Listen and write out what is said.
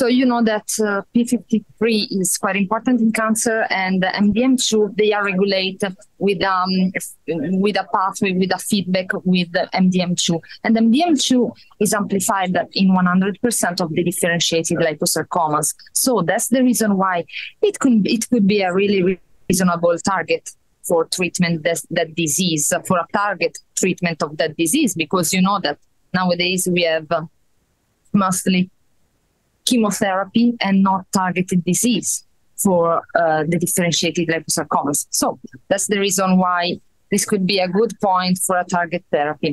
So you know that uh, P53 is quite important in cancer, and MDM2 they are regulated with um with a pathway with a feedback with the MDM2, and MDM2 is amplified in 100% of dedifferentiated liposarcomas. So that's the reason why it could it could be a really reasonable target for treatment that, that disease for a target treatment of that disease because you know that nowadays we have uh, mostly chemotherapy and not targeted disease for uh, dedifferentiated liposarcomas. So that's the reason why this could be a good point for a target therapy.